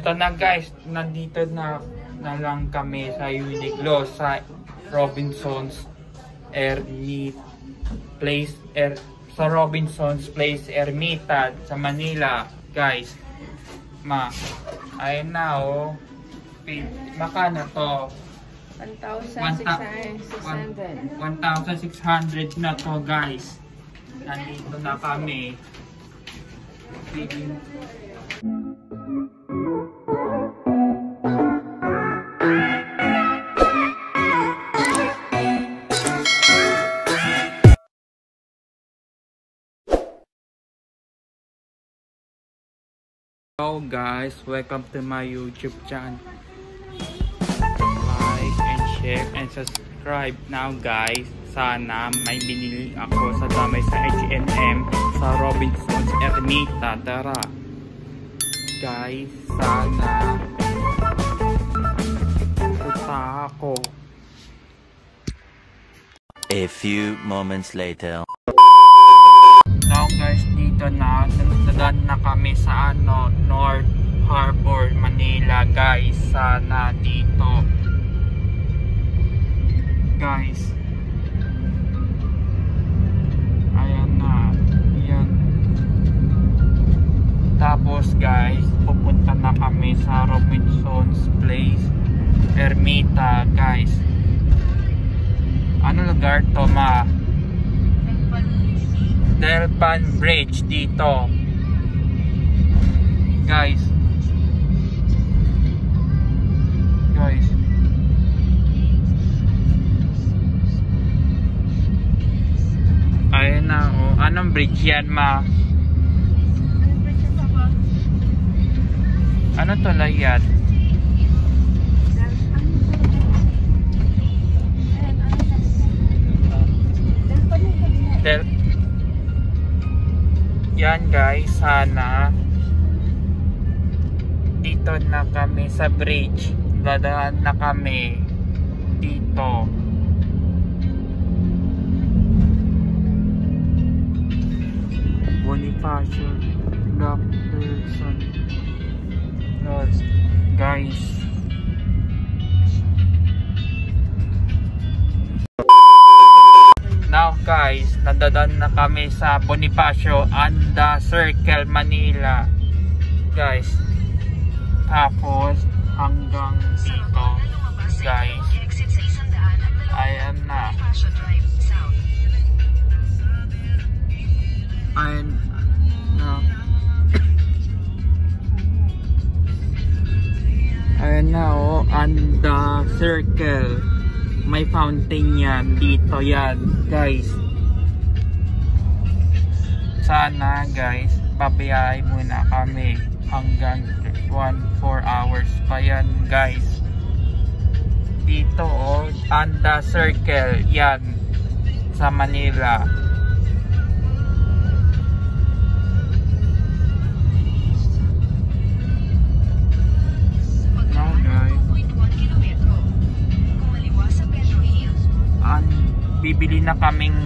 Ito na guys, nandito na, na lang kami sa Uniqlo sa Robinson's Ermit Place er, sa Robinson's Place Ermita sa Manila. Guys ma ayun na oh. Makano to. 1,600. 1,600 na to guys. Nandito na kami. Pili- Hello guys, welcome to my YouTube channel. Like and share and subscribe now guys. Sana may binili ako sa damay sa H&M sa Robinson's Ermita. Tara. Guys, sana punta ako. A few moments later. Ermita guys. Ano lugar to ma? Delpan Bridge dito. Guys. Guys. Ayun na oh. Anong bridge yan ma? Ano to layan? Del yan guys, sana dito na kami sa bridge. Dadaan na kami dito. Bonifacio Black person. Guys. Guys, nadadaan na kami sa Bonifacio Anda Circle, Manila. Guys. Tapos hanggang dito, guys. Ayan na. Ayan na. Ayan na oh, Anda Circle. May fountain yan. Dito yan, guys. Sana, guys, babayay muna kami hanggang 1-4 hours pa yan, guys. Dito, oh, Anda Circle, yan, sa Manila. Na kaming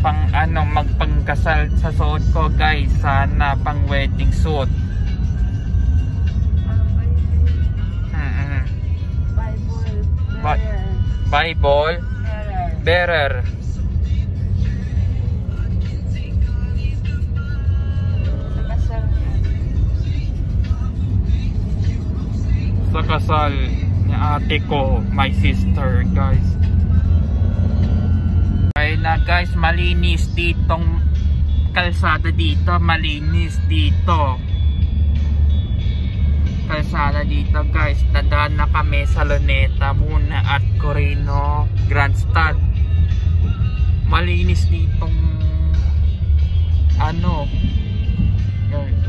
pang ano magpangkasal sa suot ko guys sana pang wedding suit Mm-mm. Bible. Ba- Bible bearer sa kasal ni ate ko my sister guys na guys malinis ditong kalsada dito malinis dito. Kalsada dito guys dadaan na kami sa Luneta muna at Corino Grandstand. Malinis ditong ano guys.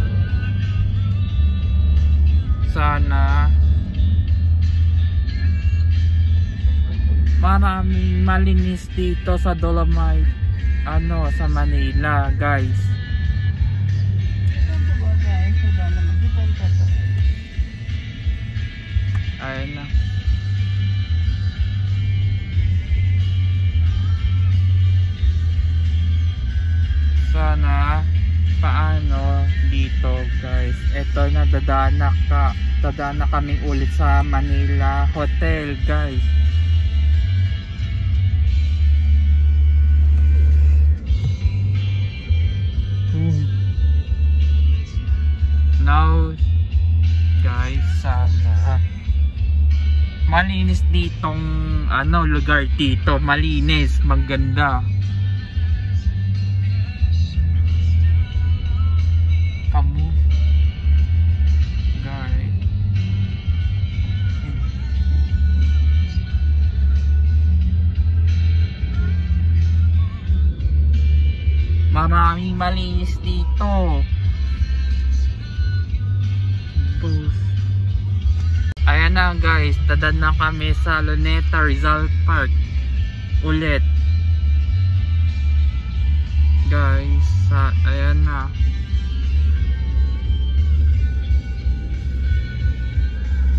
Sana maraming malinis dito sa Dolomite ano sa Manila guys. Ayun na. Sana paano dito guys. Eto na dadana ka dadana kami ulit sa Manila Hotel guys now guys sana malinis ditong ano lugar dito. Malinis maganda. Kamu. Guys maraming malinis dito Ayan na guys, dadan na kami sa Luneta Rizal Park ulit. Guys, ayan na.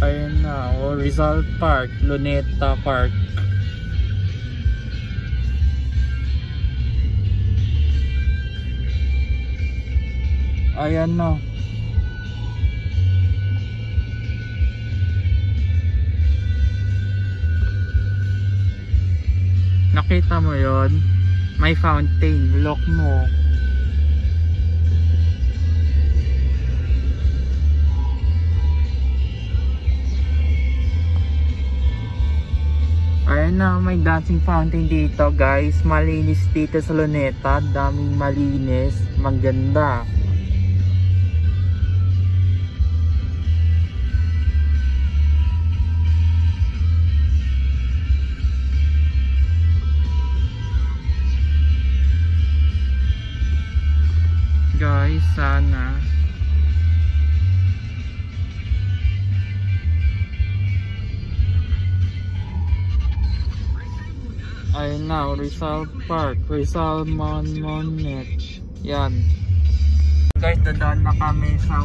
Ayan na, oh, Rizal Park, Luneta Park. Ayan na. Nakita mo yon? May fountain. Look mo. Ayan na, may dancing fountain dito guys. Malinis dito sa Luneta. Daming malinis. Maganda. Sana ayun na Rizal Park. Rizal Mon Monument. Yan. Guys dadaan na kami sa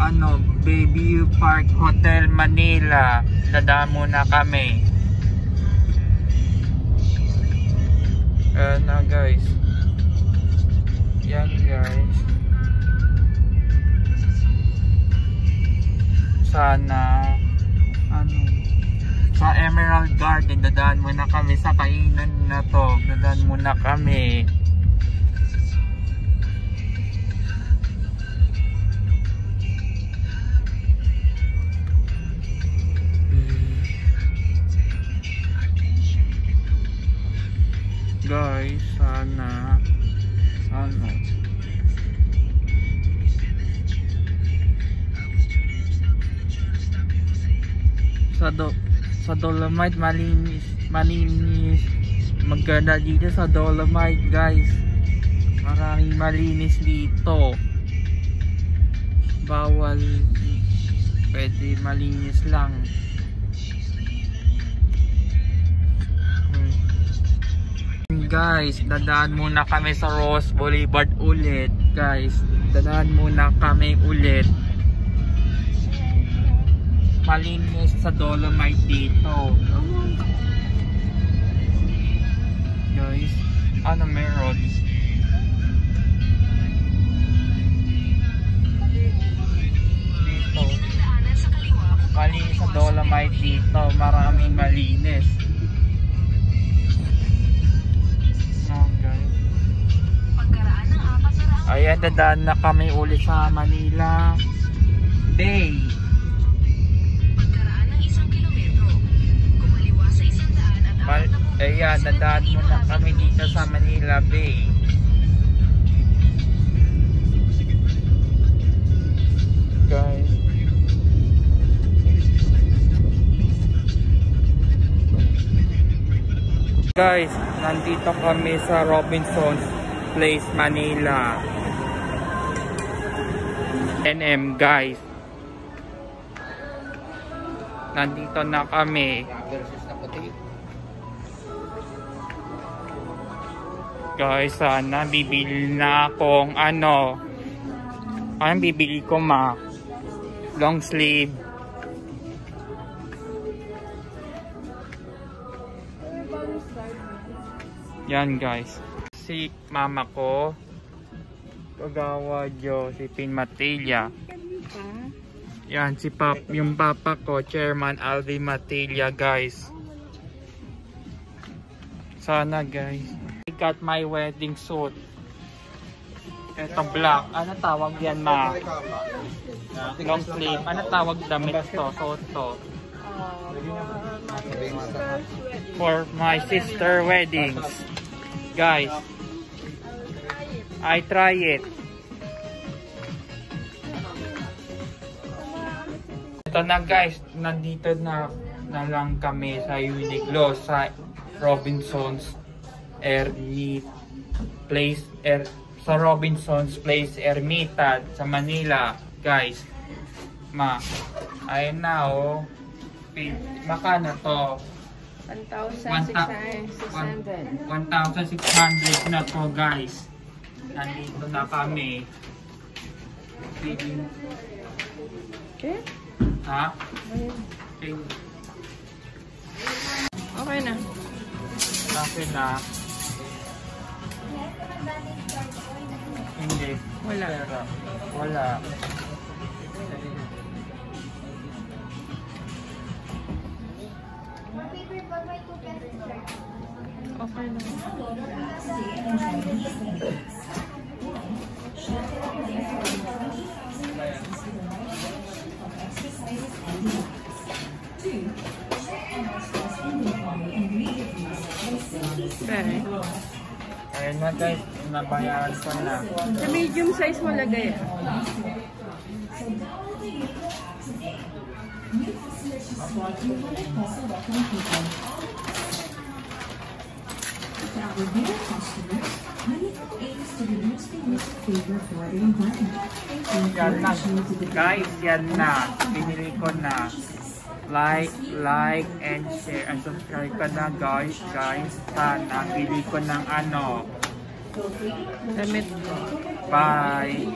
ano Bayview Park Hotel Manila. Dadaan muna kami. Ayun na guys sana ano sa Emerald Garden dadaan muna kami sa kainan na to. Dadaan muna kami. Guys sana sa Dolomite malinis malinis. Maganda dito sa Dolomite guys. Maraming malinis dito. Bawal. Pwede malinis lang. Hmm. guys dadaan muna kami sa Rose Boulevard ulit guys. Dadaan muna kami ulit malinis sa Dolomite dito. Guys ano meron? Dito. Malinis sa Dolomite dito. Maraming malinis. Ayan, dadaan na kami ulit sa Manila Bay. Ayan, dadaan muna kami dito sa Manila Bay. Guys. Guys, nandito kami sa Robinson's Place, Manila. NM guys. Nandito na kami. Guys, sana bibili na akong ano. Anong bibili ko ma? Long sleeve. Yan guys. Si mama ko. Kagawa Josephine Matilla. Pa? Yan, si Pap, yung papa ko, Chairman Alvin Matilla, guys. Sana, guys. Got my wedding suit. Ito black. Ano tawag yan, ma? Long sleeve. Ano tawag damit to? Suot to. For my sister weddings. Guys. I try it. Ito na guys, nandito na, na lang kami sa Uniqlo sa Robinson's Ermit Place er, sa Robinson's Place Ermita sa Manila guys ma ayun na oh makano to 1,600. 1,600 na to guys nandito na kami Okay? ha? Pin- Okay na. Kasi na Inglaterra. Hola. Hola. Okay. Ayun na guys, nabayaran ko na. Sa medium size mo lagay. Our dear customers, Uniqlo aims to reduce the of paper for the environment. Yan na. Guys, yan na. Pinili ko na. Like, like, and share. And subscribe ka na guys. Guys, sana. Pili ko ng ano. Damit. Bye.